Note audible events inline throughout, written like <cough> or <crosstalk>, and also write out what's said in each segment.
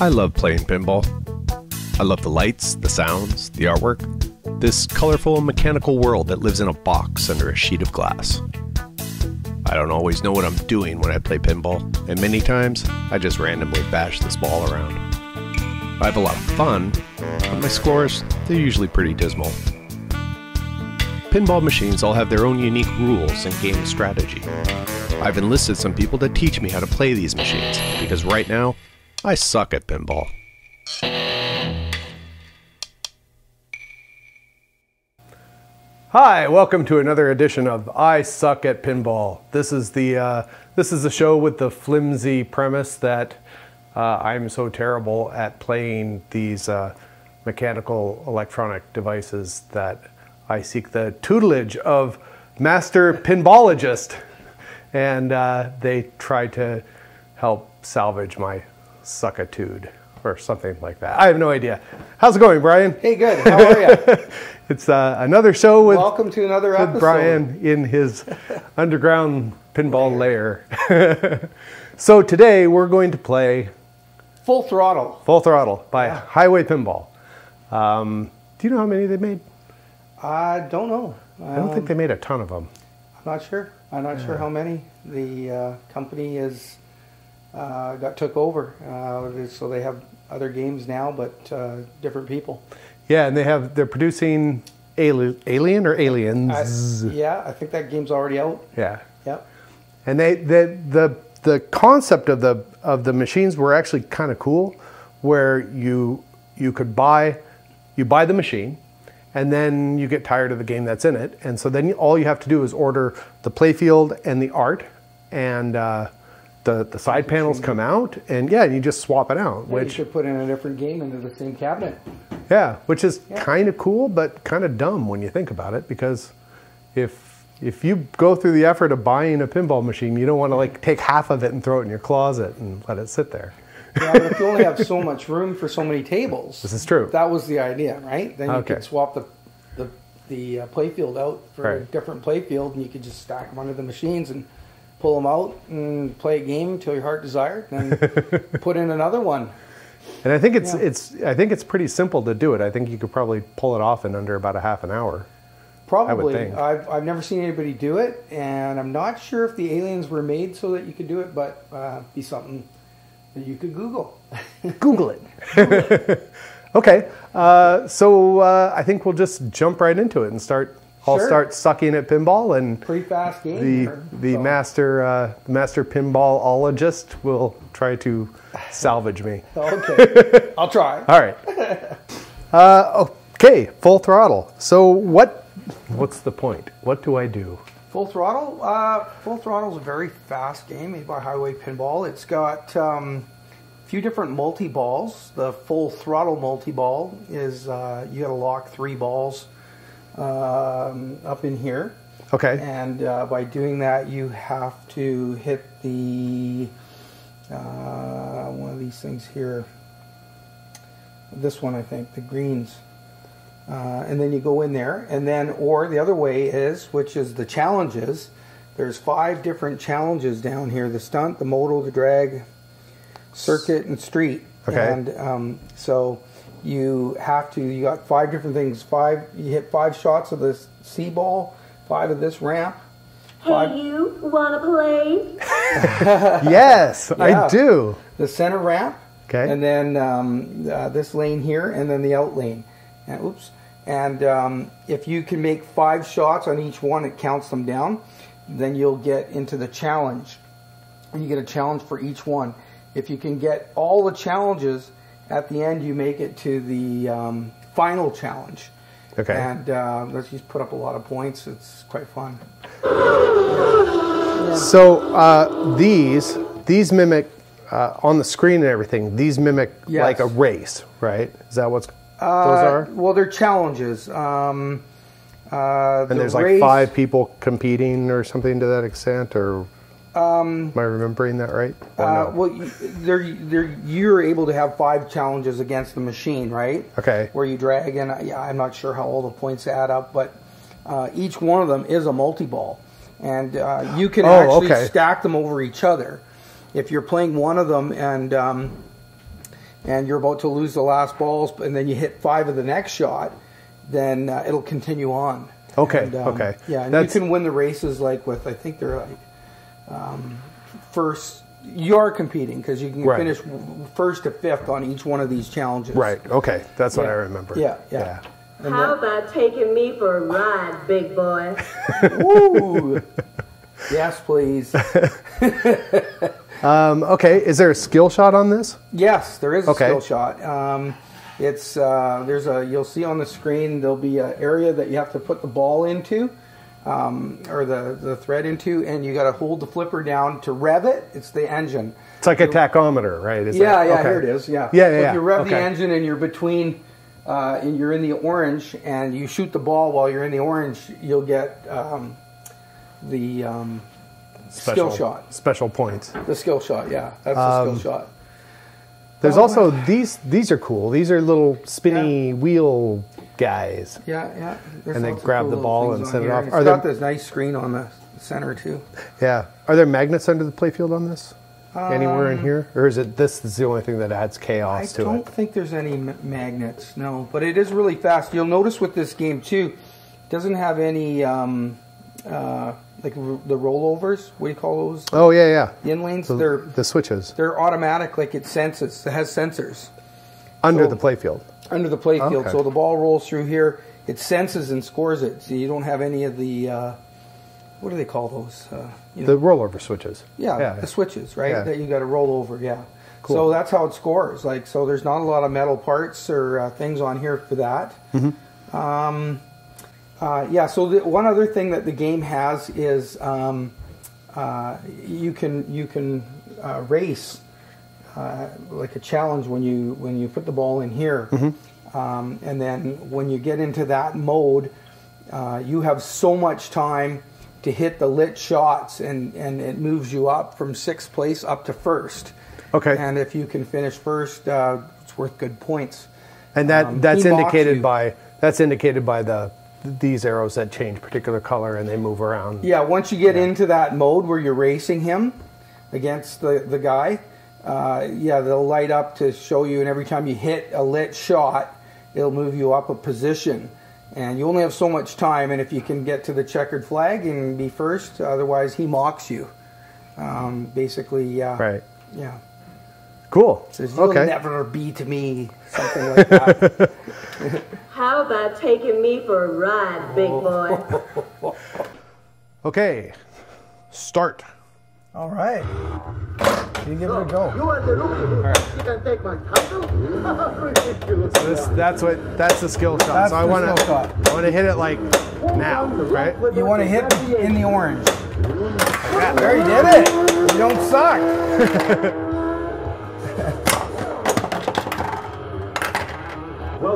I love playing pinball. I love the lights, the sounds, the artwork, this colorful mechanical world that lives in a box under a sheet of glass. I don't always know what I'm doing when I play pinball, and many times I just randomly bash this ball around. I have a lot of fun, but my scores, they're usually pretty dismal. Pinball machines all have their own unique rules and game strategy. I've enlisted some people to teach me how to play these machines, because right now, I suck at pinball. Hi, welcome to another edition of I Suck at Pinball. This is the uh, this is a show with the flimsy premise that uh, I'm so terrible at playing these uh, mechanical electronic devices that I seek the tutelage of master pinballogist, and uh, they try to help salvage my suckitude or something like that. I have no idea. How's it going, Brian? Hey, good. How are you? <laughs> It's uh, another show with, Welcome to another with episode. Brian in his underground pinball lair. <laughs> so today we're going to play Full throttle. Full Throttle by Heighway Pinball. Um, do you know how many they made? I don't know. I don't think they made a ton of them. I'm not sure. I'm not sure how many. The uh, company is uh, got took over, uh, so they have other games now, but uh, different people. Yeah, and they have they're producing Ali- Alien or I, Aliens. yeah, I think that game's already out. yeah, Yep. and they the the the concept of the of the machines were actually kind of cool, where you you could buy you buy the machine, and then you get tired of the game that's in it, and so then all you have to do is order the playfield and the art, and uh, the the side panels come out, and yeah, you just swap it out, Which you should put in a different game into the same cabinet. yeah, which is Yeah. kind of cool, but kind of dumb when you think about it, because if if you go through the effort of buying a pinball machine, you don't want to like take half of it and throw it in your closet and let it sit there. Yeah, but if you only have so much room for so many tables, This is true. That was the idea, right? Then you Okay. could swap the the, the uh, playfield out for a Right. different playfield, and you could just stack them under the machines and pull them out and play a game till your heart desired, and <laughs> put in another one. And I think it's Yeah. it's I think it's pretty simple to do it. I think you could probably pull it off in under about a half an hour. Probably. I've, I've never seen anybody do it, and I'm not sure if the aliens were made so that you could do it, but uh, be something that you could Google. <laughs> Google it. <laughs> okay, uh, so uh, I think we'll just jump right into it and start. I'll Sure. start sucking at pinball, and Pretty fast game. the the so. master uh, master pinballologist will try to salvage me. <laughs> Okay, I'll try. <laughs> All right. Uh, okay, full throttle. So what? What's the point? What do I do? Full Throttle. Uh, Full Throttle is a very fast game made by Heighway Pinball. It's got um, a few different multi balls. The Full Throttle multi ball is uh, you got to lock three balls um, up in here, Okay. and uh, by doing that, you have to hit the uh, one of these things here. This one, I think, the greens. Uh, and then you go in there, and then, or the other way is, which is the challenges. There's five different challenges down here: the stunt, the modal, the drag, circuit, and street. Okay. And um, so you have to. You got five different things. Five. You hit five shots of this C ball, five of this ramp. Five, Hey, you wanna play? <laughs> yes, I do. the center ramp, Okay. and then um, uh, this lane here, and then the out lane. And oops. And um, if you can make five shots on each one, it counts them down. Then you'll get into the challenge. And you get a challenge for each one. If you can get all the challenges at the end, you make it to the um, final challenge. Okay. And uh, let's just put up a lot of points. It's quite fun. So uh, these these mimic uh, on the screen and everything. These mimic Yes. like a race, right? Is that what's Uh, those are? Well, they're challenges. Um, uh, And there's like five people competing or something to that extent, or am I remembering that right? Um, Uh, no? well, they're, they're, you're able to have five challenges against the machine, right? Okay. Where you drag, and yeah, I'm not sure how all the points add up, but uh, each one of them is a multi-ball, and uh, you can Oh, actually okay. stack them over each other. If you're playing one of them and um, and you're about to lose the last balls, and then you hit five of the next shot, then uh, it'll continue on. Okay, And, um, okay. Yeah, and That's- you can win the races like with I think they're like um, first. You're competing because you can Right. finish first to fifth on each one of these challenges. Right. Okay. That's what I remember. Yeah, yeah. And How then- about taking me for a ride, big boy? <laughs> Ooh. yes, please. <laughs> Um, okay. Is there a skill shot on this? Yes, there is a Okay. skill shot. Um, it's uh, there's a you'll see on the screen there'll be an area that you have to put the ball into, um, or the the thread into, and you got to hold the flipper down to rev it. It's the engine. It's like a tachometer, right? Is Yeah, that- yeah, okay. here it is. Yeah, Yeah, yeah, So if you rev the engine and you're between, uh, and you're in the orange, and you shoot the ball while you're in the orange, you'll get um, the um, Special, skill shot. Special points. The skill shot, yeah, that's the Um, skill shot. There's Oh, also these. These are cool. These are little spinny wheel guys. Yeah, yeah. There's And they grab the ball and set it off. It's Are got there- this nice screen on the center too. Yeah. Are there magnets under the playfield on this? Anywhere Um, in here, or is it this is the only thing that adds I chaos to it? I don't think there's any m- magnets, no. But it is really fast. You'll notice with this game too, it doesn't have any um, uh, like the rollovers. What do you call those? Oh yeah, yeah. The inlanes. The, they're the switches they're automatic. Like it senses. It has sensors under So- the playfield. Under the playfield. Okay. So the ball rolls through here. It senses and scores it. So you don't have any of the uh, what do they call those? Uh, you know, The rollover switches. Yeah, Yeah. the switches, right? Yeah. That you got to roll over. Yeah. Cool. So that's how it scores. Like, so there's not a lot of metal parts or uh, things on here for that. Mm-hmm. Um, uh, yeah. So the, one other thing that the game has is um, uh, you can you can uh, race uh, like a challenge when you when you put the ball in here, Mm-hmm. um, and then when you get into that mode, uh, you have so much time to hit the lit shots, and and it moves you up from sixth place up to first. Okay. And if you can finish first, uh, it's worth good points. And that Um, that's indicated you. by that's indicated by the these arrows that change particular color and they move around. Yeah, once you get into that mode where you're racing him against the, the guy, uh, yeah, they'll light up to show you, and every time you hit a lit shot, it'll move you up a position. And you only have so much time, and if you can get to the checkered flag and be first, otherwise he mocks you. Um, basically, yeah. Right. Yeah. Cool. Says, You'll Okay. never be to me, something like that. <laughs> How about taking me for a ride, big boy? <laughs> Okay. Start. All right. You give it a go. You are the rookie. You can take my title? <laughs> Ridiculous. This that's what that's the skill shot. That's so I want to. I want to hit it like now, right? You want to hit in the orange. Yeah, there you did it. You don't suck. <laughs>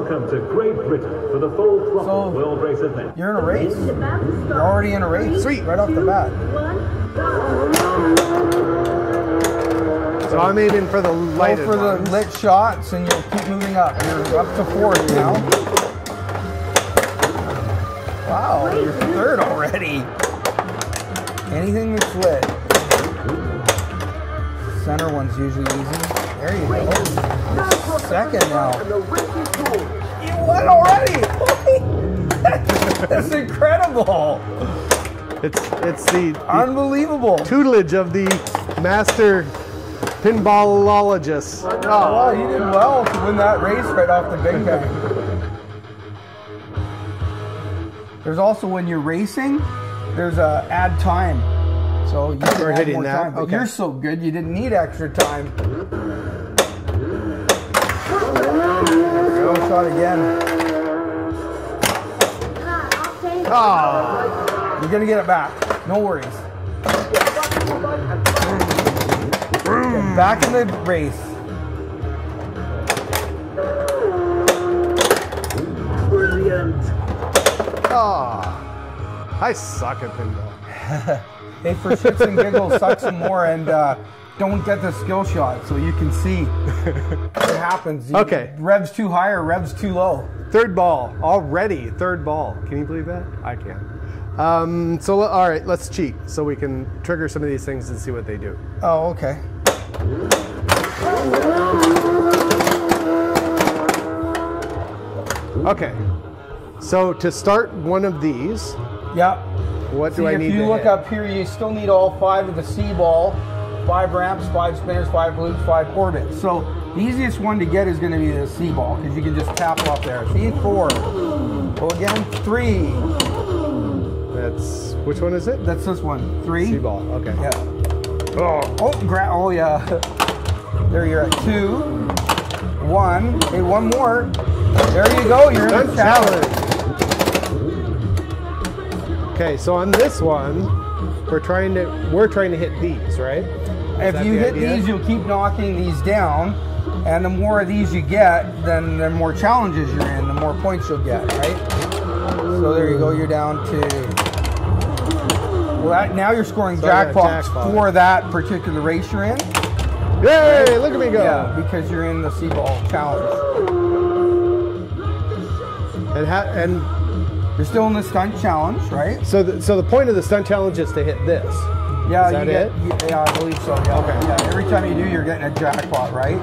Welcome to Great Britain for the full throttle So- world race event. You're in a race. It's about to start. You're already in a race. Sweet. Right off the bat. One. So I'm aiming for the Go lighted for the ones. lit shots and you'll keep moving up. You're up to fourth now. Wow, you're third already. Anything that's lit. Center one's usually easy. There you go. Second now. And the race is. You won already! That's incredible! It's it's the, the Unbelievable! tutelage of the master pinballologist. Oh, you did well to win that race right off the big bang. There's also when you're racing, there's a add time. So you can We're add hitting more that? time. But Okay. you're so good, you didn't need extra time. Go shot again. Ah, You're gonna get it back. No worries. Get back in the race. Brilliant. ah. I suck at pinball. <laughs> They for shits and giggles suck some more and uh, don't get the skill shot, so you can see what happens. You, okay. Revs too high or revs too low. Third ball already. Third ball. Can you believe that? I can. Um, so all right, let's cheat so we can trigger some of these things and see what they do. Oh, okay. Okay. So to start one of these. Yep what See, do I if you look hit? up here, you still need all five of the C ball, five ramps, five spinners, five loops, five orbits. So the easiest one to get is going to be the C ball because you can just tap off there. See, four. Go again, three. That's which one is it? That's this one, three. C ball. Okay. Yeah. Oh, oh, gra- oh yeah. <laughs> there you're at two, one. Hey, one more. There you go. You're in the challenge. Okay, so on this one, we're trying to we're trying to hit these, right? If you the hit idea? these, you'll keep knocking these down, and the more of these you get, then the more challenges you're in, the more points you'll get, right? So there you go. You're down to. Well, that, now you're scoring So I got a jackpots jackpot. for that particular race you're in. Yay! Look at me go! Yeah, because you're in the C ball challenge. And ha- and You're still in the stunt challenge, right? so the, so the point of the stunt challenge is to hit this. Yeah, Is that you get. it? Yeah, I believe so. Yeah. Okay. Yeah, every time you do, you're getting a jackpot, right?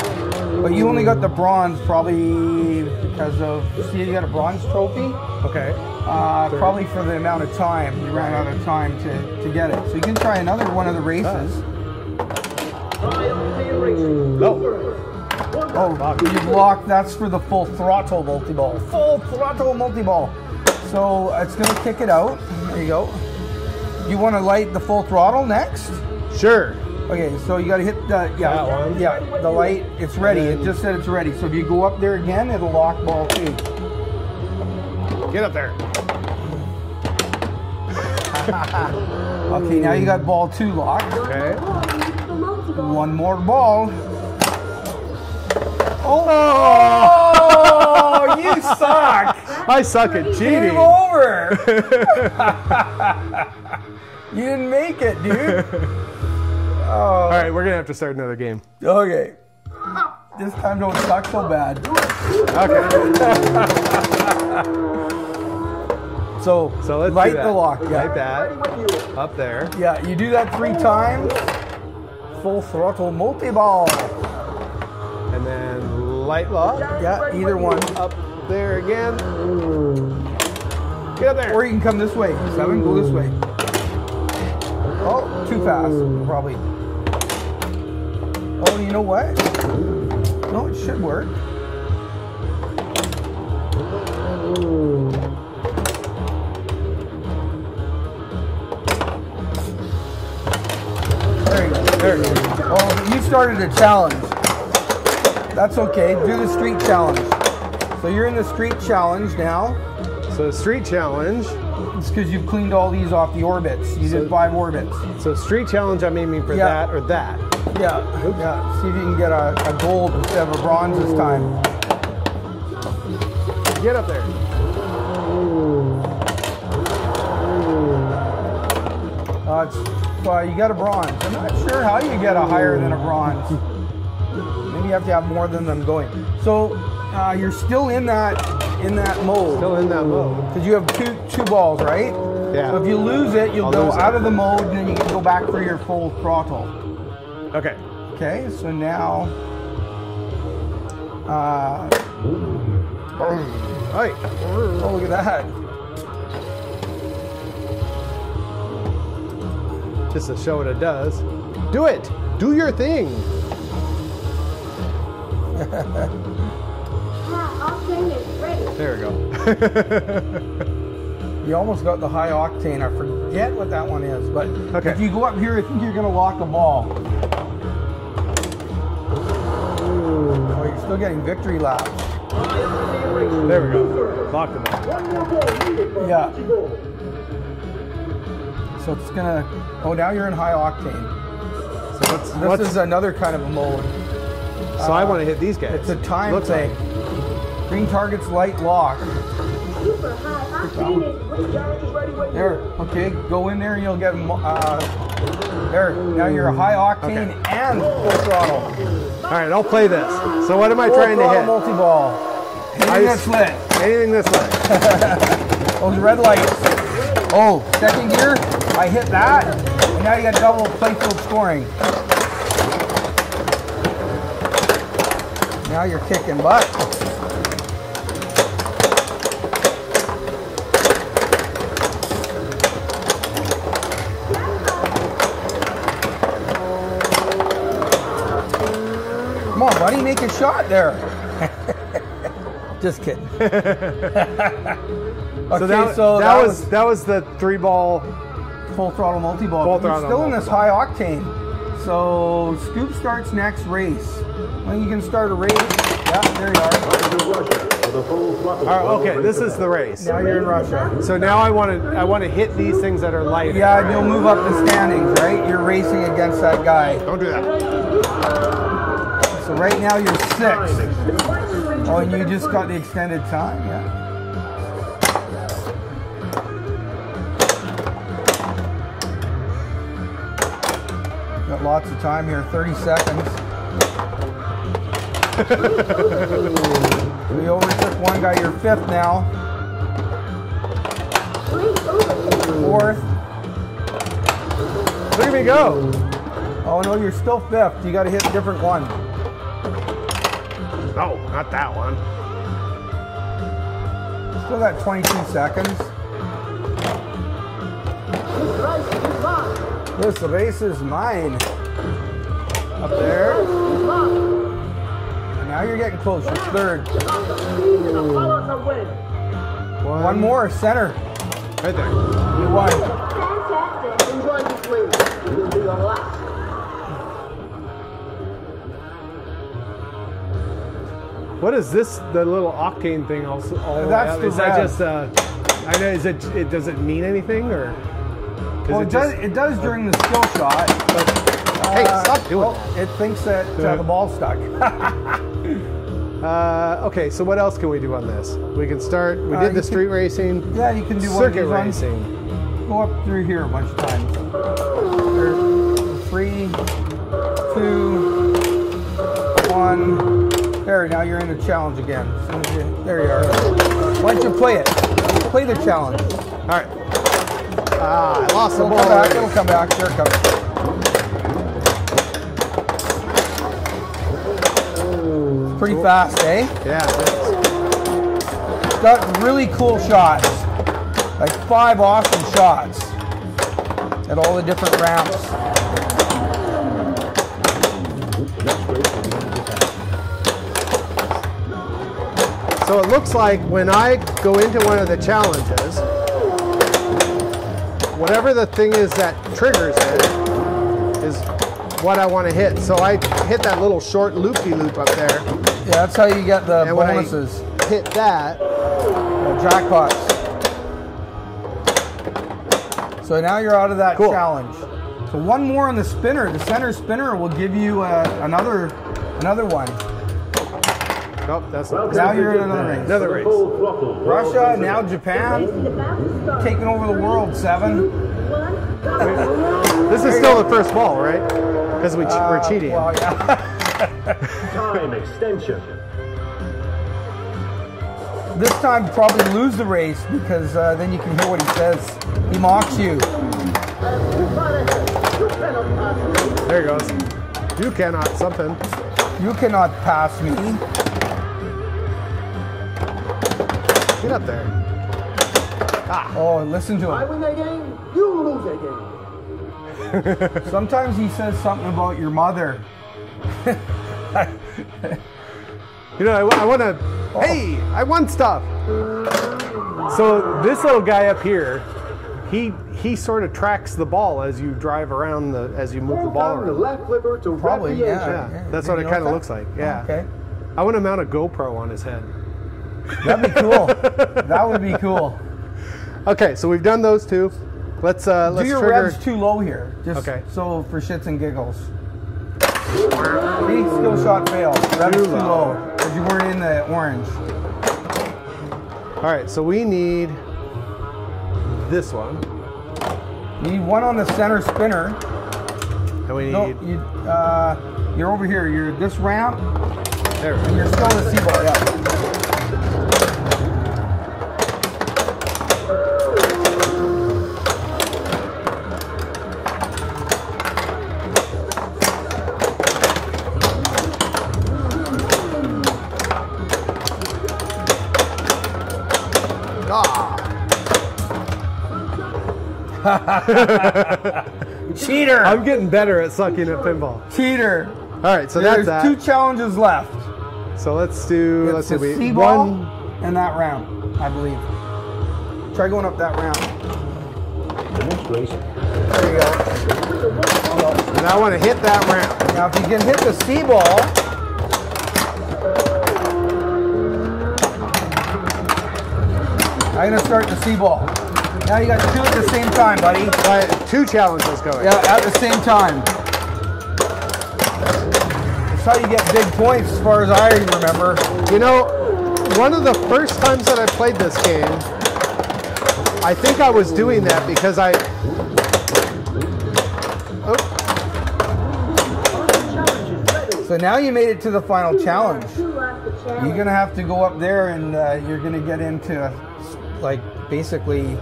But you only got the bronze probably because of. See, you got a bronze trophy. Okay. Uh, probably for the amount of time you ran out of time to, to get it. So you can try another one of the races. Oh, Oh, you've locked. That's for the full throttle multi ball. Full throttle multi ball. So uh, it's gonna kick it out. There you go. You want to light the full throttle next? sure. Okay, so you got to hit the yeah That one. yeah the light. It's ready. It just said it's ready. So if you go up there again, it'll lock ball two. Get up there. <laughs> Okay, now you got ball two locked. Okay. One more ball. Oh, Oh, you <laughs> suck! I suck at Game cheating. over. <laughs> you didn't make it, dude. <laughs> Oh. All right, we're gonna have to start another game. Okay. This time don't suck so bad. Okay. <laughs> So, So let's light the lock. Yeah. Like that. Up there. Yeah, you do that three times. Full throttle multi ball. And then light lock. Yeah, either one. Up there again. Get up there. Or you can come this way. Seven, go this way. Oh, too fast, probably. Oh, you know what? No, it should work. There you go. There you go. Oh, you started a challenge. That's okay. Do the street challenge. So you're in the street challenge now. So street challenge. It's because you've cleaned all these off the orbits. You So- did five orbits. So street challenge. I'm aiming for Yeah. that or that. Yeah, yeah. See if you can get a, a gold instead of a bronze this time. Get up there. Uh, uh, you got a bronze. I'm not sure how you get a higher than a bronze. Maybe you have to have more than them going. So uh, you're still in that in that mode Still in that mode. because you have two two balls, right? Yeah. So if you lose it, you'll I'll go lose it. out of the mode, and then you can go back for your full throttle. Okay. Okay, so now. Uh, Hey. oh, look at that. Just to show what it does. Do it. Do your thing. <laughs> Octane is ready. There we go. <laughs> You almost got the high octane. I forget what that one is, but Okay. if you go up here, I think you're going to lock a ball. Oh, you're still getting victory laps. there we go. Locked them up. Yeah. So it's gonna. Oh, now you're in high octane. So what's, This what's is another kind of a mode. so I uh, want to hit these guys. It's a time Looks thing. like. Green targets light lock. Super high octane. There. Okay, go in there and you'll get. Uh, there. Now you're a high octane Okay. and full throttle. All right, I'll play this. So what am I Full trying to hit? multi ball. Anything I- that's lit. Anything this <laughs> way. Those red lights. Oh, second gear. I hit that, and now you got double playfield scoring. Now you're kicking butt. Come on, you make a shot there. <laughs> Just kidding. <laughs> okay, So that, that, was, that was the three ball. full throttle multi-ball. Full We're throttle still in this high octane. So Scoop starts next race. When you can start a race. Yeah, there you are. To Russia for the full throttle. All right, okay, this is the race. Now you're in Russia. So now I want to I want to hit these things that are lighter. Yeah, and you'll move up the standings, right? You're racing against that guy. Don't do that. So right now you're six. Oh, and you just got the extended time, yeah. Got lots of time here, 30 seconds. <laughs> we overtook one guy, you're fifth now. Fourth. Look at me go. Oh no, you're still fifth. You got to hit a different one. No, not that one. Still got 22 seconds. This race is mine. This race is mine. Up there. And now you're getting close. You're third. One more, center. Right there. You won. What is this? The little octane thing also. All the way That's up? the is that rev. just? Uh, I know. Is it? It does it mean anything or? Well, it it does, just- it does during the skill shot. hey, Uh, stop doing oh, It thinks that uh, the ball's stuck. <laughs> Uh, okay, so what else can we do on this? We can start. We Uh, did you the can- street racing. yeah, you can do one of circuit these ones. racing. Go up through here a bunch of times. Three, three, two, one. There, now you're in the challenge again. As soon as you- there you are. Why don't you play it? Play the challenge. All right. Ah, I lost the It'll ball. come back. It'll come back. Here it comes. It's pretty fast, eh? Yeah. it is. Got really cool shots. Like five awesome shots at all the different ramps. So it looks like when I go into one of the challenges, whatever the thing is that triggers it is what I want to hit. So I hit that little short loopy-loop up there, Yeah, that's how you get the and when bonuses. I hit that, the jackpots. So now you're out of that Cool. challenge. So one more on the spinner. The center spinner will give you uh, another another one. Nope, that's Welcome Now you're in another race. Another race. Full throttle world Russia, now Japan, is about to start. taking over the world. Seven. This is still the first ball, right? Because we, Uh, we're cheating. Well, yeah. <laughs> <laughs> Time extension. this time probably lose the race because uh, then you can hear what he says. He mocks you. You fight ahead. You cannot pass me. There he goes. You cannot something. You cannot pass me. Get up there. Ah. Oh, listen to him. I win that game, you lose that game. <laughs> Sometimes he says something about your mother. <laughs> You know, I, want to. Oh. Hey, I won stuff. So this little guy up here, he he sort of tracks the ball as you drive around the as you move the ball down the around. left flipper to Probably, the yeah. Yeah, that's what it kind of looks like. Yeah. Okay. I want to mount a GoPro on his head. That'd be cool. that would be cool. Okay, so we've done those two. Let's uh, Do let's your trigger. revs too low here. Just Okay. so for shits and giggles. See, skill shot failed. Revs Too too low. because you weren't in the orange. All right, so we need this one, You need one on the center spinner. and we need No, you, uh, you're over here. You're this ramp, there. and you're still in the C-ball. Yeah. <laughs> Cheater! I'm getting better at sucking at pinball. Cheater! All right, so There's that's two challenges left. So let's do. It's let's see. the We, ball one. and that round, I believe. Try going up that round. The next race, There you go. And I want to hit that round. Now, if you can hit the sea ball, I'm gonna start the sea ball. Now you got two at the same time, buddy. All right, two challenges going. Yeah, at the same time. That's how you get big points, as far as I remember. You know, one of the first times that I played this game, I think I was doing that because I. Oh, So now you made it to the final challenge. Who lost the challenge? You're gonna have to go up there, and uh, you're gonna get into like basically,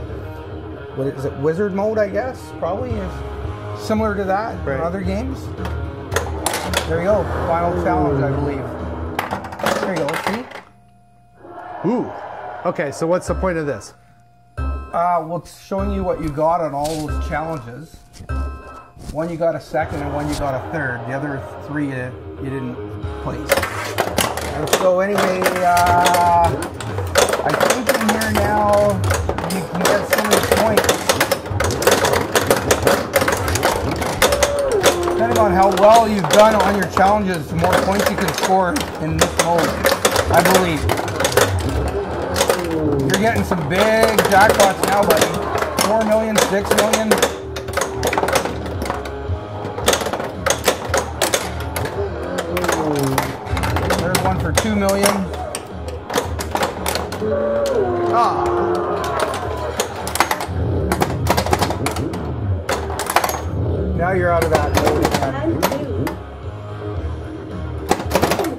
what is it, wizard mode? I guess probably is similar to that Right. in other games. There you go, final challenge, I believe. There you go. See, ooh. Okay, so what's the point of this? uh, well, it's showing you what you got on all those challenges. One you got a second, and one you got a third. The other three you, you didn't place. And so anyway, uh, I think in here now you can get so many points. Depending on how well you've done on your challenges, the more points you can score in this mode, I believe. You're getting some big jackpots now, buddy. Four million, six million. There's one for two million.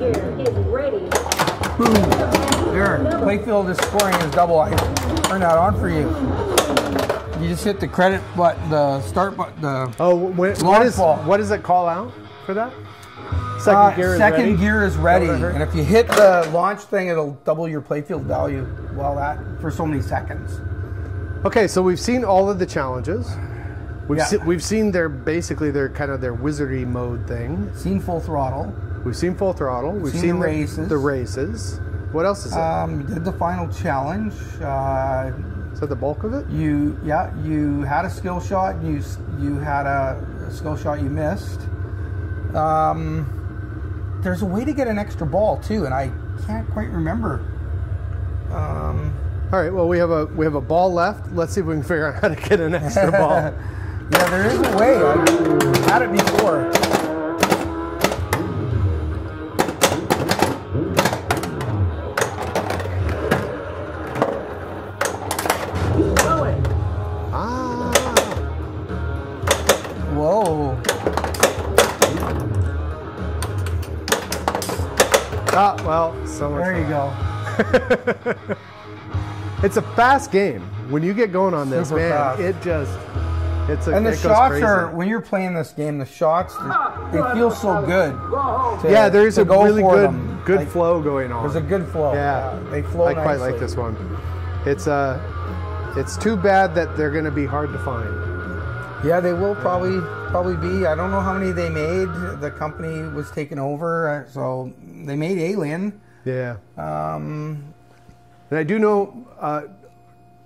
Gear is ready. There, Playfield is scoring his double. I turn that on for you. You just hit the credit button, the start button, the Oh, when, what is ball. what does it call out for that? Second Uh, gear is second ready? gear is ready, what I heard? and if you hit the launch thing, it'll double your playfield value. While that for so many seconds. Okay, so we've seen all of the challenges. We've Yeah. se- we've seen their basically their kind of their wizardy mode thing. Seen full throttle. We've seen full throttle. We've Seen seen, the races. The races. What else is it? Um, you did the final challenge. Uh, is that the bulk of it? you yeah, you had a skill shot. You you had a, a skill shot you missed. Um, there's a way to get an extra ball too, and I can't quite remember. Um, All right. Well, we have a we have a ball left. Let's see if we can figure out how to get an extra ball. <laughs> yeah, there is a way. I've had it before. Ah. Well, so much There you fun. go. <laughs> It's a fast game. When you get going on this, Super man, fast. it just it's a And the shots crazy. are when you're playing this game, the shots they feel so good. to- yeah, there's a go really good them. good Like, flow going on. There's a good flow. Yeah, they flow. I quite like this one. It's uh, it's too bad that they're going to be hard to find. Yeah, they will probably probably be. I don't know how many they made. The company was taken over, so they made Alien. Yeah, Um, and I do know uh,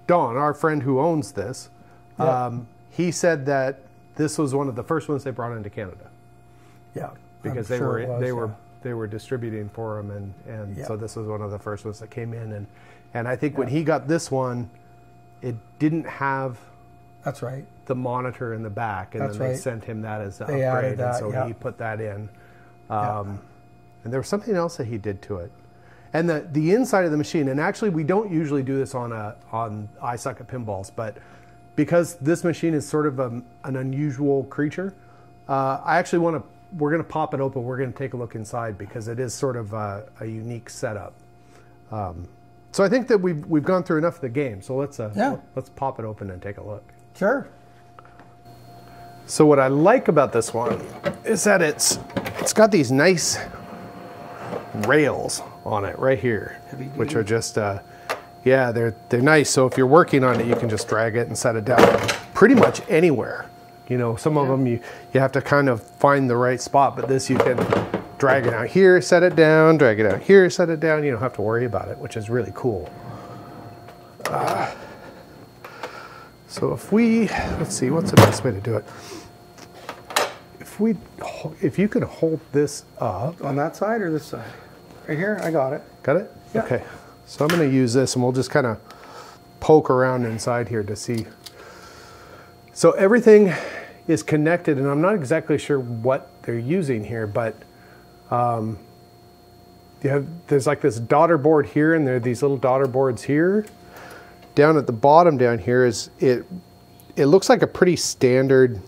Don, our friend who owns this. Yeah. Um, he said that this was one of the first ones they brought into Canada yeah, because I'm they sure were was, they yeah. were they were distributing for him, and and Yeah. so this was one of the first ones that came in, and and I think when he got this one, it didn't have That's right. the monitor in the back, and That's then they right. sent him that as an They added upgrade, and that, so yeah. he put that in. Um, And there was something else that he did to it, and the the inside of the machine. And actually, we don't usually do this on a on I suck at pinballs, but because this machine is sort of a, an unusual creature, uh, I actually want to. We're going to pop it open. We're going to take a look inside because it is sort of a, a unique setup. Um, so I think that we've we've gone through enough of the game. So let's uh, Yeah. let's pop it open and take a look. Sure. So what I like about this one is that it's it's got these nice rails on it right here, which are just uh, yeah they're they're nice. So if you're working on it, you can just drag it and set it down pretty much anywhere. You know, some of them you, you have to kind of find the right spot, but this you can drag it out here, set it down, drag it out here, set it down. You don't have to worry about it, which is really cool. Ah. So if we, let's see, what's the best way to do it? If we, if you could hold this up, On that side or this side? Right here, I got it. got it? Yeah. Okay. So I'm going to use this and we'll just kind of poke around inside here to see. So everything is connected and I'm not exactly sure what they're using here, but um, you have, there's like this daughter board here and there are these little daughter boards here. Down at the bottom down here is, it, it looks like a pretty standard,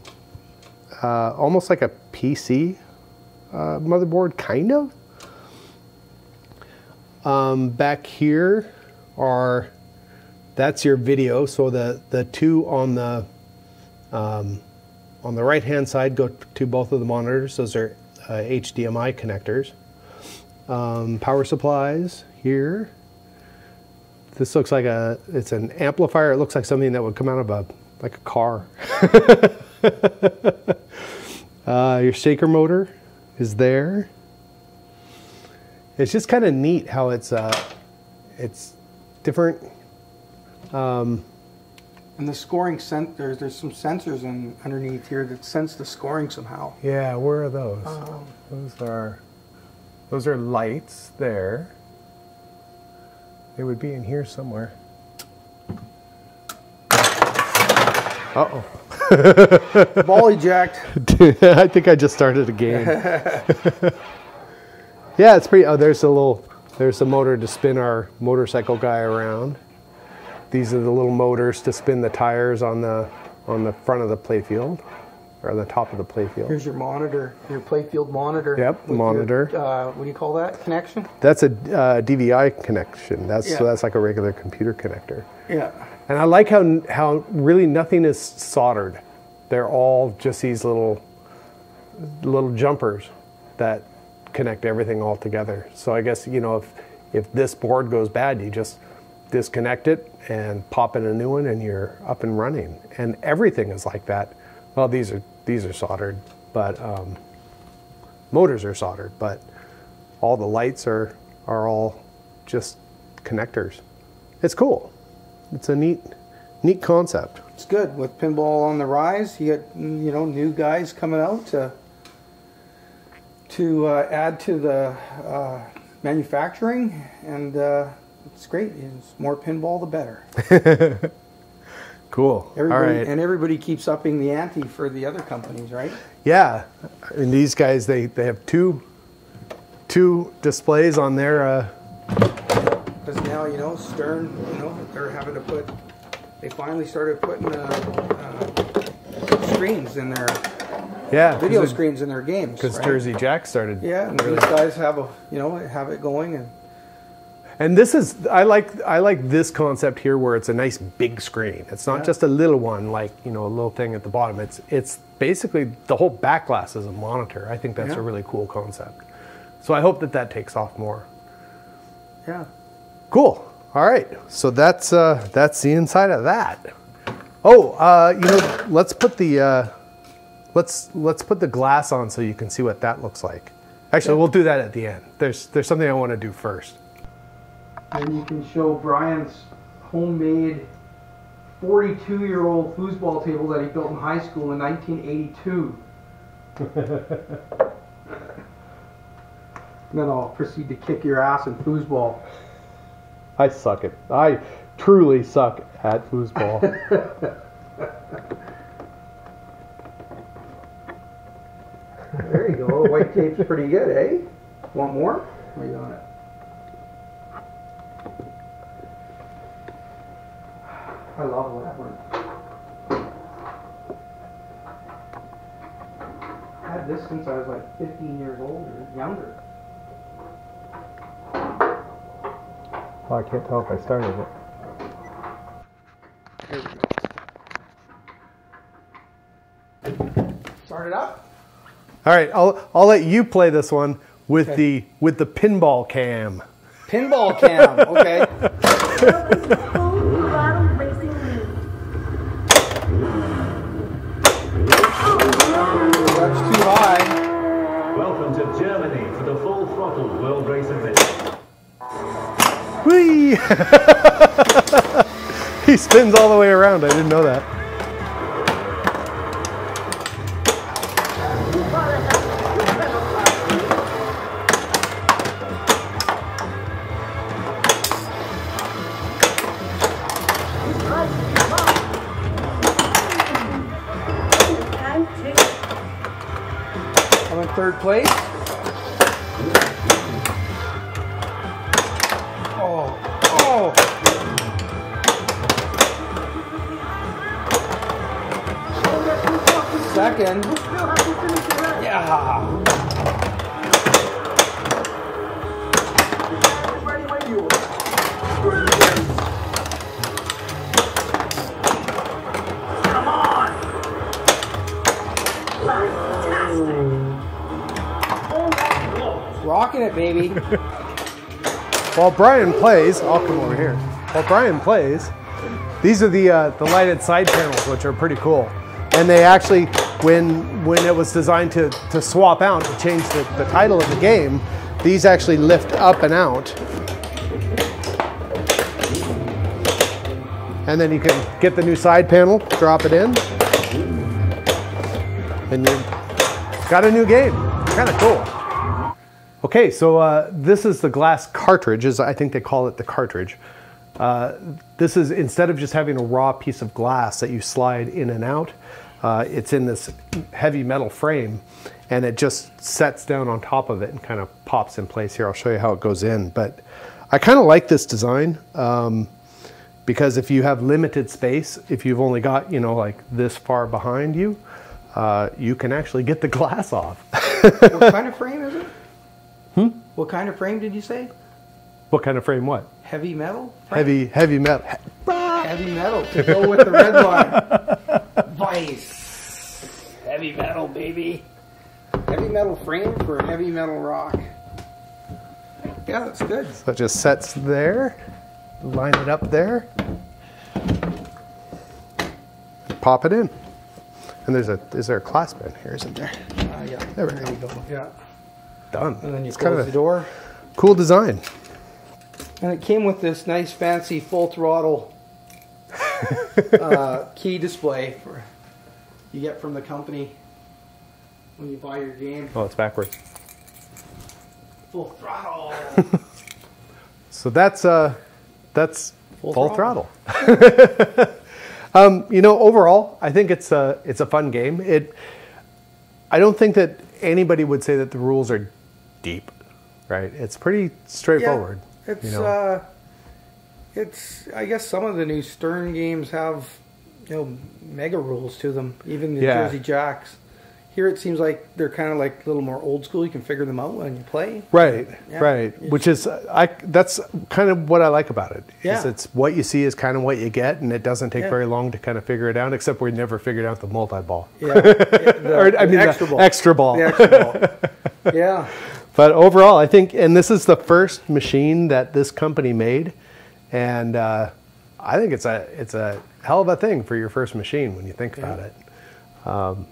uh, almost like a PC uh, motherboard, kind of. Um, back here are, that's your video. So the, the two on the, um, on the right hand side go to both of the monitors. Those are uh, HDMI connectors. Um, power supplies here. This looks like a, it's an amplifier. It looks like something that would come out of a, like a car. <laughs> uh, your shaker motor is there. It's just kind of neat how it's, uh, it's different. Um, And the scoring sent there's there's some sensors in, underneath here that sense the scoring somehow. Yeah, where are those? those are, those are lights there. They would be in here somewhere. Uh-oh. <laughs> Ball eject. <laughs> I think I just started a game. <laughs> yeah, it's pretty. Oh, there's a little. There's a motor to spin our motorcycle guy around. These are the little motors to spin the tires on the on the front of the playfield, or the top of the playfield. Here's your monitor, your playfield monitor. Yep, monitor. Your, uh, what do you call that connection? That's a uh, DVI connection. That's so that's like a regular computer connector. Yeah. And I like how how really nothing is soldered. They're all just these little little jumpers that connect everything all together. So I guess you know if if this board goes bad, you just disconnect it and pop in a new one, and you're up and running. And everything is like that. Well, these are these are soldered, but um, motors are soldered, but all the lights are are all just connectors. It's cool. It's a neat neat concept. It's good with pinball on the rise. You get you know new guys coming out to to uh, add to the uh, manufacturing, and uh, it's great. It's more pinball, the better. <laughs> Cool. Everybody, All right. And everybody keeps upping the ante for the other companies, right? yeah. And these guys, they, they have two two displays on their. Uh, Because now you know Stern, you know they're having to put. They finally started putting uh, uh, screens in their yeah. video screens in their games. Because right? Jersey Jack started. Yeah, and these guys have a you know have it going and And this is I like I like this concept here where it's a nice big screen. It's not Yeah. just a little one like you know a little thing at the bottom. It's it's basically the whole back glass is a monitor. I think that's Yeah. a really cool concept. So I hope that that takes off more. yeah. Cool. All right. So that's uh, that's the inside of that. Oh, uh, you know, let's put the uh, let's let's put the glass on so you can see what that looks like. Actually, we'll do that at the end. There's there's something I want to do first. And you can show Brian's homemade 42 year old foosball table that he built in high school in 1982. and <laughs> then I'll proceed to kick your ass in foosball. I suck at I truly suck at foosball. <laughs> There you go. White tape's pretty good, eh? Want more? Where you on it? I love Labyrinth. I had this since I was like 15 years old or younger. well, I can't tell if I started it. Start it up. All right, I'll I'll let you play this one with Okay. the with the pinball cam. Pinball cam. Okay. <laughs> Full throttle racing lead. five. Welcome to Germany for the Full Throttle World Race Event. Whee! <laughs> he spins all the way around. I didn't know that. Rocking it, baby. <laughs> While Brian plays, I'll come over here. While Brian plays, these are the uh, the lighted side panels, which are pretty cool. And they actually, when when it was designed to, to swap out to change the, the title of the game, these actually lift up and out. And then you can get the new side panel, drop it in, and you got a new game. Kind of cool. Okay, so uh, this is the glass cartridge, as I think they call it the cartridge. Uh, this is instead of just having a raw piece of glass that you slide in and out, uh, it's in this heavy metal frame and it just sets down on top of it and kind of pops in place here. I'll show you how it goes in. But I kind of like this design um, because if you have limited space, if you've only got, you know, like this far behind you, uh, you can actually get the <laughs> glass off. what kind of frame is it? Hmm? What kind of frame did you say? what kind of frame? What? Heavy metal? Frame? Heavy, heavy metal. Heavy metal to go with the red line. <laughs> Vice. Heavy metal, baby. Heavy metal frame for heavy metal rock. Yeah, that's good. So it just sets there, line it up there, pop it in. And there's a, is there a clasp in here, isn't there? Uh, yeah. There we you go. Yeah. Done. And then you it's close kind of the a door. cool design. And it came with this nice fancy full throttle <laughs> uh, key display for you get from the company when you buy your game. Oh, it's backwards. Full throttle. <laughs> So that's, uh, that's Full full, throttle. throttle. <laughs> um, you know, overall, I think it's a, it's a fun game. It, I don't think that anybody would say that the rules are deep, right? It's pretty straightforward. Yeah, it's you know. uh, it's. I guess some of the new Stern games have, you know, mega rules to them. Even the Yeah. Jersey Jacks. Here it seems like they're kind of like a little more old school. You can figure them out when you play. Right, Yeah. right. Which is I that's kind of what I like about it. is Yeah. it's what you see is kind of what you get, and it doesn't take Yeah. very long to kind of figure it out. Except we never figured out the multi ball, Yeah, <laughs> the, or I mean extra ball. extra ball. Extra ball. <laughs> yeah, But overall, I think, and this is the first machine that this company made, and uh, I think it's a it's a hell of a thing for your first machine when you think about it. Um,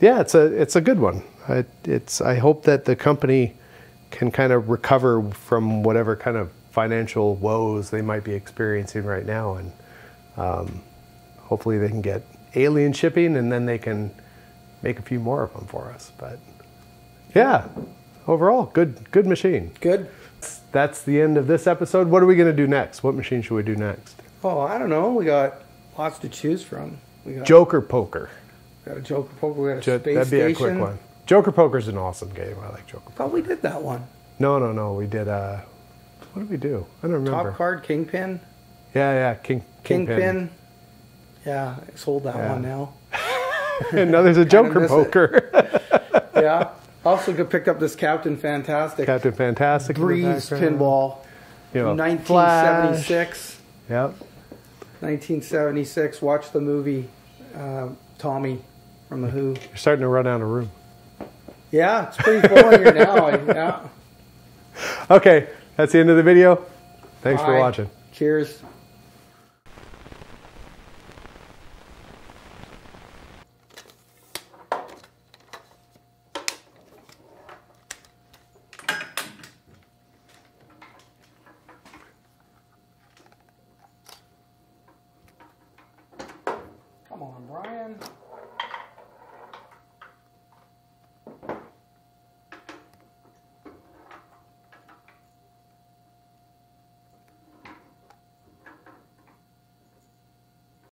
yeah, it's a it's a good one. I, it's I hope that the company can kind of recover from whatever kind of financial woes they might be experiencing right now, and um, hopefully they can get alien shipping, and then they can make a few more of them for us. But yeah, overall, good good machine. good. That's the end of this episode. What are we going to do next? What machine should we do next? Oh, I don't know. We got lots to choose from. We got, Joker Poker. Got a Joker Poker. We got a Space That'd be Station. a quick one. Joker Poker's an awesome game. I like Joker. Thought we did that one. No, no, no. We did. Uh, what did we do? I don't remember. Top card, Kingpin. Yeah, yeah. King Kingpin. Kingpin. Yeah, I sold that Yeah. one now. and <laughs> now there's a Joker. Poker. <laughs> Yeah. Also got picked up this Captain Fantastic Captain Fantastic. Breeze pinball. You know, 1976. Flash. Yep. 1976. Watch the movie uh, Tommy from The Who. You're starting to run out of room. Yeah, it's pretty full in here now. Yeah. <laughs> Okay, that's the end of the video. Thanks for watching. Cheers.